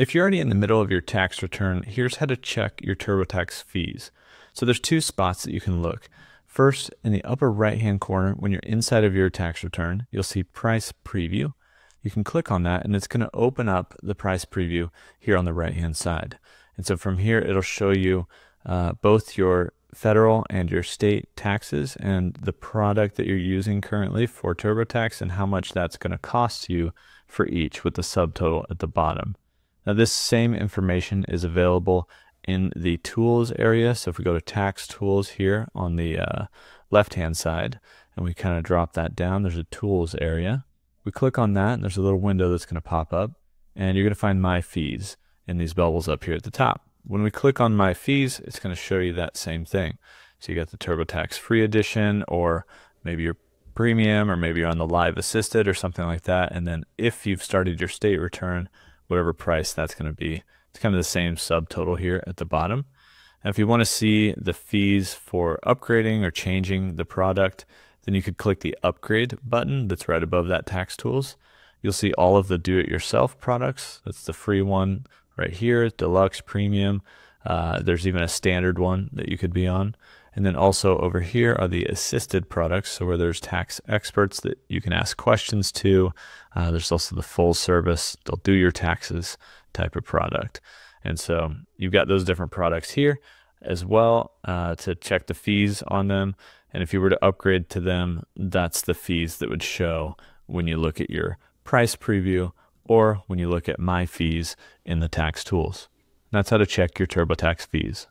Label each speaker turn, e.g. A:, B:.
A: If you're already in the middle of your tax return, here's how to check your TurboTax fees. So there's two spots that you can look. First, in the upper right-hand corner, when you're inside of your tax return, you'll see Price Preview. You can click on that and it's going to open up the price preview here on the right-hand side. And so from here, it'll show you uh, both your federal and your state taxes and the product that you're using currently for TurboTax and how much that's going to cost you for each with the subtotal at the bottom. Now this same information is available in the tools area. So if we go to tax tools here on the uh, left hand side and we kind of drop that down, there's a tools area. We click on that and there's a little window that's going to pop up and you're going to find my fees in these bubbles up here at the top. When we click on my fees, it's going to show you that same thing. So you got the TurboTax free edition or maybe your premium or maybe you're on the live assisted or something like that. And then if you've started your state return, whatever price that's going to be, it's kind of the same subtotal here at the bottom. Now, if you want to see the fees for upgrading or changing the product, then you could click the upgrade button that's right above that tax tools. You'll see all of the do-it-yourself products. That's the free one right here, deluxe, premium. Uh, there's even a standard one that you could be on. And then also over here are the assisted products, so where there's tax experts that you can ask questions to. Uh, there's also the full service, they'll do your taxes type of product. And so you've got those different products here as well uh, to check the fees on them. And if you were to upgrade to them, that's the fees that would show when you look at your price preview or when you look at my fees in the tax tools. That's how to check your TurboTax fees.